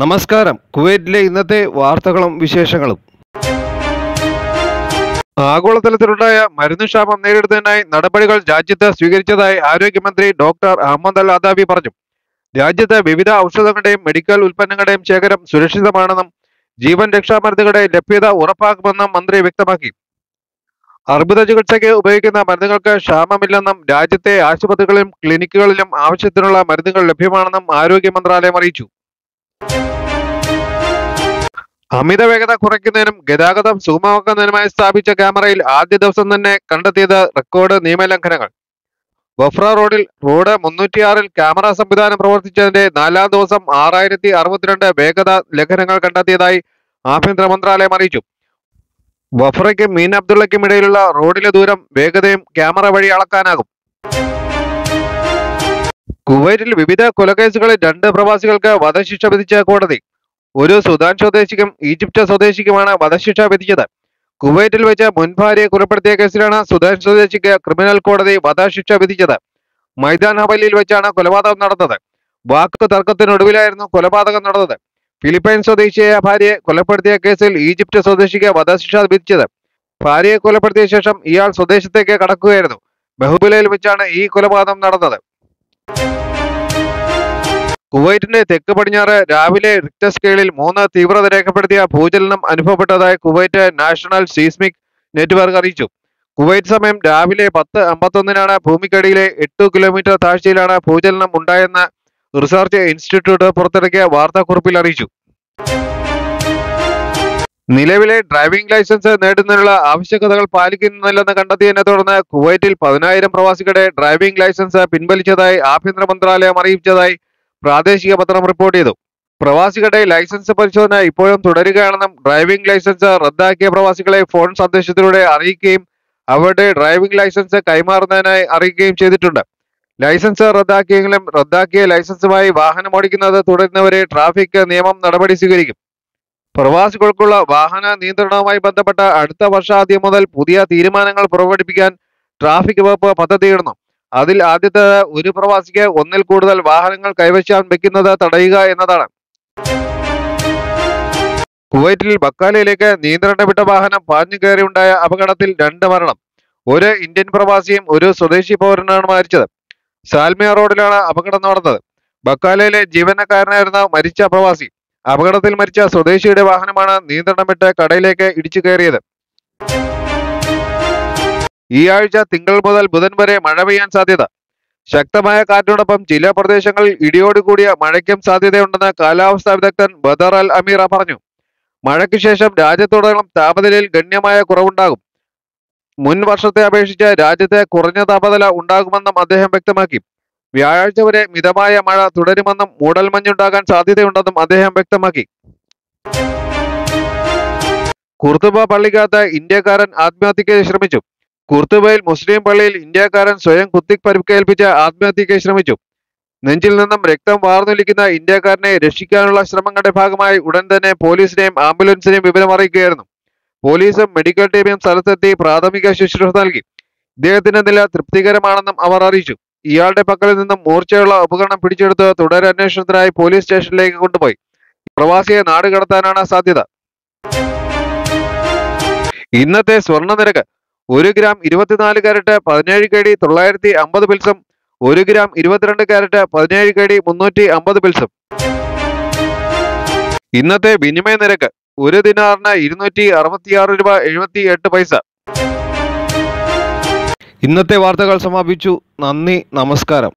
നമസ്കാരം. കുവൈറ്റിലെ ഇന്നത്തെ വാർത്തകളും വിശേഷങ്ങളും. ആഗോളതലത്തിലുണ്ടായ മരുന്നുക്ഷാമം നേരിടുന്നതിനായി നടപടികൾ രാജ്യത്ത് സ്വീകരിച്ചതായി ആരോഗ്യമന്ത്രി ഡോക്ടർ അഹമ്മദ് അൽ അദാബി പറഞ്ഞു. രാജ്യത്ത് വിവിധ ഔഷധങ്ങളുടെയും മെഡിക്കൽ ഉൽപ്പന്നങ്ങളുടെയും ശേഖരം സുരക്ഷിതമാണെന്നും ജീവൻ രക്ഷാ രക്ഷാമരുന്നുകളുടെ ലഭ്യത ഉറപ്പാക്കുമെന്നും മന്ത്രി വ്യക്തമാക്കി. അർബുദ ചികിത്സയ്ക്ക് ഉപയോഗിക്കുന്ന മരുന്നുകൾക്ക് ക്ഷാമമില്ലെന്നും രാജ്യത്തെ ആശുപത്രികളിലും ക്ലിനിക്കുകളിലും ആവശ്യത്തിനുള്ള മരുന്നുകൾ ലഭ്യമാണെന്നും ആരോഗ്യ മന്ത്രാലയം അറിയിച്ചു. അമിത വേഗത കുറയ്ക്കുന്നതിനും ഗതാഗതം സുഗമമാക്കുന്നതിനുമായി സ്ഥാപിച്ച ക്യാമറയിൽ ആദ്യ ദിവസം തന്നെ കണ്ടെത്തിയത് റെക്കോർഡ് നിയമലംഘനങ്ങൾ. വഫ്ര റോഡിൽ റോഡ് മുന്നൂറ്റിയാറിൽ ക്യാമറ സംവിധാനം പ്രവർത്തിച്ചതിന്റെ നാലാം ദിവസം ആറായിരത്തി അറുപത്തിരണ്ട് വേഗത ലംഘനങ്ങൾ കണ്ടെത്തിയതായി ആഭ്യന്തര മന്ത്രാലയം അറിയിച്ചു. വഫ്രയ്ക്കും മീൻ അബ്ദുള്ളയ്ക്കും ഇടയിലുള്ള റോഡിലെ ദൂരം വേഗതയും ക്യാമറ വഴി അളക്കാനാകും. കുവൈറ്റിൽ വിവിധ കൊലക്കേസുകളിൽ രണ്ട് പ്രവാസികൾക്ക് വധശിക്ഷ വിധിച്ച കോടതി. ഒരു സുദാൻ സ്വദേശിക്കും ഈജിപ്റ്റ് സ്വദേശിക്കുമാണ് വധശിക്ഷ വിധിച്ചത്. കുവൈറ്റിൽ വെച്ച് മുൻ ഭാര്യയെ കൊലപ്പെടുത്തിയ കേസിലാണ് സുദാൻ സ്വദേശിക്ക് ക്രിമിനൽ കോടതി വധശിക്ഷ വിധിച്ചത്. മൈതാൻ ഹവലിയിൽ വെച്ചാണ് കൊലപാതകം നടന്നത്. വാക്ക് തർക്കത്തിനൊടുവിലായിരുന്നു കൊലപാതകം നടന്നത്. ഫിലിപ്പൈൻ സ്വദേശിയായ ഭാര്യയെ കൊലപ്പെടുത്തിയ കേസിൽ ഈജിപ്റ്റ് സ്വദേശിക്ക് വധശിക്ഷ വിധിച്ചത്. ഭാര്യയെ കൊലപ്പെടുത്തിയ ശേഷം ഇയാൾ സ്വദേശത്തേക്ക് കടക്കുകയായിരുന്നു. ബഹുബലയിൽ വെച്ചാണ് ഈ കൊലപാതകം നടന്നത്. കുവൈറ്റിന്റെ തെക്ക് പടിഞ്ഞാറ് രാവിലെ റിക്ടർ സ്കെയിലിൽ മൂന്ന് തീവ്രത രേഖപ്പെടുത്തിയ ഭൂചലനം അനുഭവപ്പെട്ടതായി കുവൈറ്റ് നാഷണൽ സീസ്മിക് നെറ്റ്വർക്ക് അറിയിച്ചു. കുവൈറ്റ് സമയം രാവിലെ പത്ത് അമ്പത്തൊന്നിനാണ്. ഭൂമിക്കടിയിലെ എട്ട് കിലോമീറ്റർ താഴ്ചയിലാണ് ഭൂചലനം ഉണ്ടായെന്ന് റിസർച്ച് ഇൻസ്റ്റിറ്റ്യൂട്ട് പുറത്തിറക്കിയ വാർത്താക്കുറിപ്പിൽ അറിയിച്ചു. നിലവിലെ ഡ്രൈവിംഗ് ലൈസൻസ് നേടുന്നതിനുള്ള ആവശ്യകതകൾ പാലിക്കുന്നില്ലെന്ന് കണ്ടെത്തിയതിനെ തുടർന്ന് കുവൈറ്റിൽ പതിനായിരം പ്രവാസികളുടെ ഡ്രൈവിംഗ് ലൈസൻസ് പിൻവലിച്ചതായി ആഭ്യന്തര മന്ത്രാലയം അറിയിച്ചതായി പ്രാദേശിക പത്രം റിപ്പോർട്ട് ചെയ്തു. പ്രവാസികളുടെ ലൈസൻസ് പരിശോധന ഇപ്പോഴും തുടരുകയാണെന്നും ഡ്രൈവിംഗ് ലൈസൻസ് റദ്ദാക്കിയ പ്രവാസികളെ ഫോൺ സന്ദേശത്തിലൂടെ അറിയിക്കുകയും അവരുടെ ഡ്രൈവിംഗ് ലൈസൻസ് കൈമാറുന്നതിനായി അറിയിക്കുകയും ചെയ്തിട്ടുണ്ട്. ലൈസൻസ് റദ്ദാക്കിയെങ്കിലും റദ്ദാക്കിയ ലൈസൻസുമായി വാഹനം ഓടിക്കുന്നത് തുടരുന്നവരെ ട്രാഫിക് നിയമം നടപടി സ്വീകരിക്കും. പ്രവാസികൾക്കുള്ള വാഹന നിയന്ത്രണവുമായി ബന്ധപ്പെട്ട അടുത്ത വർഷാദ്യം മുതൽ പുതിയ തീരുമാനങ്ങൾ പുറപ്പെടുവിക്കാൻ ട്രാഫിക് വകുപ്പ് പദ്ധതിയിടുന്നു. അതിൽ ആദ്യത്തെ ഒരു പ്രവാസിക്ക് ഒന്നിൽ കൂടുതൽ വാഹനങ്ങൾ കൈവശം വെക്കുന്നത് തടയുക എന്നതാണ്. കുവൈറ്റിൽ ബക്കാലയിലേക്ക് നിയന്ത്രണം വിട്ട വാഹനം പാഞ്ഞു കയറിയുണ്ടായ അപകടത്തിൽ രണ്ട് മരണം. ഒരു ഇന്ത്യൻ പ്രവാസിയും ഒരു സ്വദേശി പൗരനാണ് മരിച്ചത്. സാൽമിയ റോഡിലാണ് അപകടം നടന്നത്. ബക്കാലയിലെ ജീവനക്കാരനായിരുന്ന മരിച്ച പ്രവാസി. അപകടത്തിൽ മരിച്ച സ്വദേശിയുടെ വാഹനമാണ് നിയന്ത്രണം വിട്ട് കടയിലേക്ക് ഇടിച്ചു കയറിയത്. ഈ ആഴ്ച തിങ്കൾ മുതൽ ബുധൻ വരെ മഴ പെയ്യാൻ സാധ്യത. ശക്തമായ കാറ്റോടൊപ്പം ചില പ്രദേശങ്ങളിൽ ഇടിയോടുകൂടിയ മഴയ്ക്കും സാധ്യതയുണ്ടെന്ന് കാലാവസ്ഥാ വിദഗ്ധൻ ബദർ അൽ അമീറ പറഞ്ഞു. മഴയ്ക്ക് ശേഷം രാജ്യത്തുടനീളം താപനിലയിൽ ഗണ്യമായ കുറവുണ്ടാകും. മുൻ വർഷത്തെ അപേക്ഷിച്ച് രാജ്യത്തെ കുറഞ്ഞ താപനില ഉണ്ടാകുമെന്നും അദ്ദേഹം വ്യക്തമാക്കി. വ്യാഴാഴ്ച വരെ മിതമായ മഴ തുടരുമെന്നും മൂടൽമഞ്ഞുണ്ടാകാൻ സാധ്യതയുണ്ടെന്നും അദ്ദേഹം വ്യക്തമാക്കി. കുർത്തുബ പള്ളിക്കകത്ത് ഇന്ത്യക്കാരൻ ആത്മഹത്യയ്ക്ക് ശ്രമിച്ചു. കുർത്തുബയിൽ മുസ്ലിം പള്ളിയിൽ ഇന്ത്യക്കാരൻ സ്വയം കുത്തി പരിക്കേൽപ്പിച്ച് ആത്മഹത്യയ്ക്ക് ശ്രമിച്ചു. നെഞ്ചിൽ നിന്നും രക്തം വാർന്നൊലിക്കുന്ന ഇന്ത്യക്കാരനെ രക്ഷിക്കാനുള്ള ശ്രമങ്ങളുടെ ഭാഗമായി ഉടൻ തന്നെ പോലീസിനെയും ആംബുലൻസിനെയും വിവരം അറിയിക്കുകയായിരുന്നു. പോലീസും മെഡിക്കൽ ടീമും സ്ഥലത്തെത്തി പ്രാഥമിക ശുശ്രൂഷ നൽകി. ഇദ്ദേഹത്തിന്റെ നില തൃപ്തികരമാണെന്നും അവർ അറിയിച്ചു. ഇയാളുടെ പക്കൽ നിന്നും മൂർച്ചയുള്ള ഉപകരണം പിടിച്ചെടുത്ത് തുടരന്വേഷണത്തിനായി പോലീസ് സ്റ്റേഷനിലേക്ക് കൊണ്ടുപോയി. പ്രവാസിയെ നാട് കടത്താനാണ് സാധ്യത. ഇന്നത്തെ സ്വർണ നിരക്ക് ഒരു ഗ്രാം ഇരുപത്തിനാല് കാരറ്റ് പതിനേഴ് കേടി തൊള്ളായിരത്തി അമ്പത് പിൽസും. ഒരു ഗ്രാം ഇരുപത്തിരണ്ട് കാരറ്റ് പതിനേഴ് കേടി മുന്നൂറ്റി അമ്പത് പിൽസും. ഇന്നത്തെ വിനിമയ നിരക്ക് ഒരു ദിനാറിന് ഇരുന്നൂറ്റി അറുപത്തിയാറ് രൂപ എഴുപത്തി എട്ട് പൈസ. ഇന്നത്തെ വാർത്തകൾ സമാപിച്ചു. നന്ദി നമസ്കാരം.